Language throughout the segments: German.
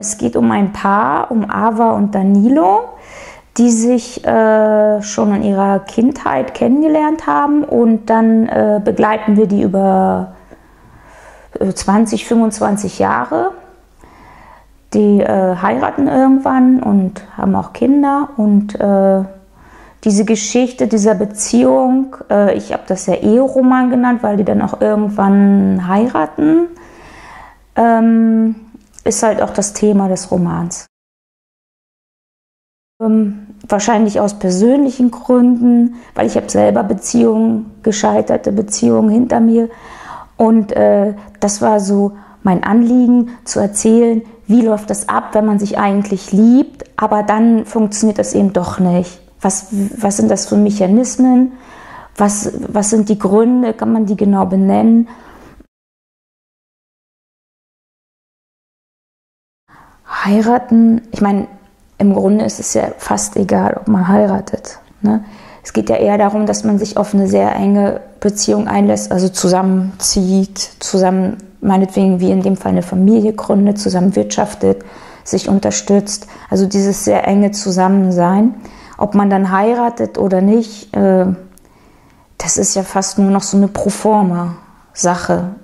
Es geht um ein Paar, um Ava und Danilo, die sich äh, schon in ihrer Kindheit kennengelernt haben und dann äh, begleiten wir die über 20, äh, 25 Jahre. Die äh, heiraten irgendwann und haben auch Kinder und äh, diese Geschichte dieser Beziehung, äh, ich habe das ja Eheroman genannt, weil die dann auch irgendwann heiraten. Ähm, ist halt auch das Thema des Romans. Ähm, wahrscheinlich aus persönlichen Gründen, weil ich habe selber Beziehungen, gescheiterte Beziehungen hinter mir. Und äh, das war so mein Anliegen, zu erzählen, wie läuft das ab, wenn man sich eigentlich liebt, aber dann funktioniert das eben doch nicht. Was, was sind das für Mechanismen? Was, was sind die Gründe? Kann man die genau benennen? Heiraten, ich meine, im Grunde ist es ja fast egal, ob man heiratet. Ne? Es geht ja eher darum, dass man sich auf eine sehr enge Beziehung einlässt, also zusammenzieht, zusammen, meinetwegen wie in dem Fall eine Familie gründet, zusammen wirtschaftet, sich unterstützt. Also dieses sehr enge Zusammensein. Ob man dann heiratet oder nicht, äh, das ist ja fast nur noch so eine Proforma-Sache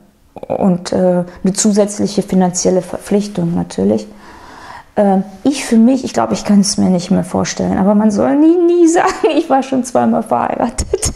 und äh, eine zusätzliche finanzielle Verpflichtung natürlich. Ähm, ich für mich, ich glaube, ich kann es mir nicht mehr vorstellen, aber man soll nie, nie sagen, ich war schon zweimal verheiratet.